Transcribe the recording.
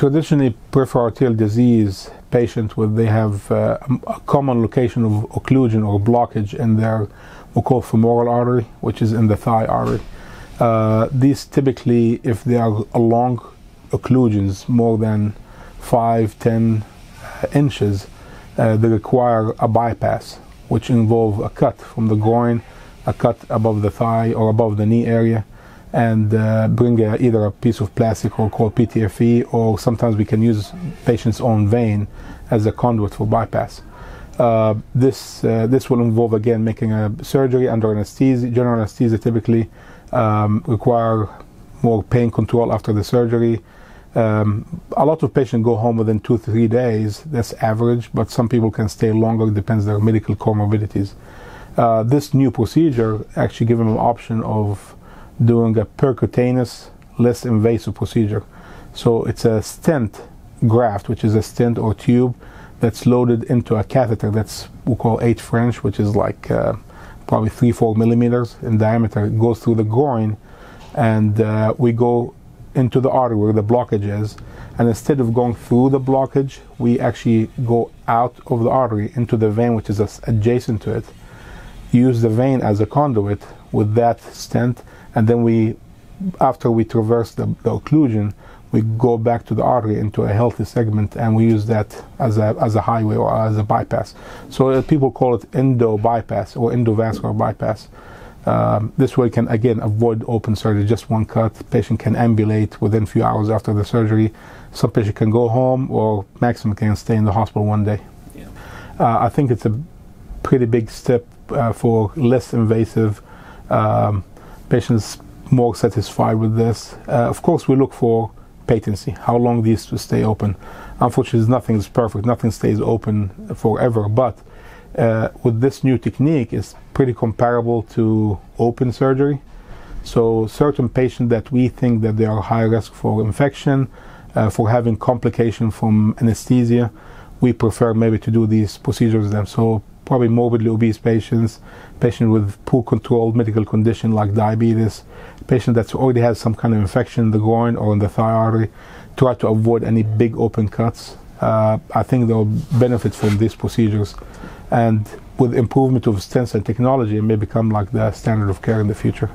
traditionally peripheral arterial disease patients where they have uh, a common location of occlusion or blockage in their we call femoral artery, which is in the thigh artery. Uh, these typically, if they are long occlusions, more than 5, 10 uh, inches, uh, they require a bypass, which involve a cut from the groin, a cut above the thigh or above the knee area, and uh, bring a, either a piece of plastic or called PTFE, or sometimes we can use patient's own vein as a conduit for bypass. Uh, this uh, this will involve again making a surgery under anesthesia. General anesthesia typically um, require more pain control after the surgery. Um, a lot of patients go home within two three days. That's average, but some people can stay longer. It depends their medical comorbidities. Uh, this new procedure actually gives them an option of doing a percutaneous, less invasive procedure. So it's a stent graft, which is a stent or tube that's loaded into a catheter that's we call eight French, which is like uh, probably three four millimeters in diameter. It goes through the groin, and uh, we go into the artery where the blockage is. And instead of going through the blockage, we actually go out of the artery into the vein, which is adjacent to it. Use the vein as a conduit with that stent, and then we, after we traverse the, the occlusion, we go back to the artery into a healthy segment and we use that as a, as a highway or as a bypass. So uh, people call it endo bypass or endovascular bypass. Um, this way can again avoid open surgery, just one cut. Patient can ambulate within a few hours after the surgery. Some patient can go home or maximum can stay in the hospital one day. Yeah. Uh, I think it's a pretty big step uh, for less invasive um, patients more satisfied with this. Uh, of course, we look for patency, how long these will stay open. Unfortunately, nothing is perfect, nothing stays open forever, but uh, with this new technique, it's pretty comparable to open surgery. So certain patients that we think that they are high risk for infection, uh, for having complication from anesthesia, we prefer maybe to do these procedures them. So probably morbidly obese patients, patients with poor controlled medical condition like diabetes, patient that already has some kind of infection in the groin or in the thigh artery, try to avoid any big open cuts. Uh, I think they'll benefit from these procedures. And with improvement of stents and technology, it may become like the standard of care in the future.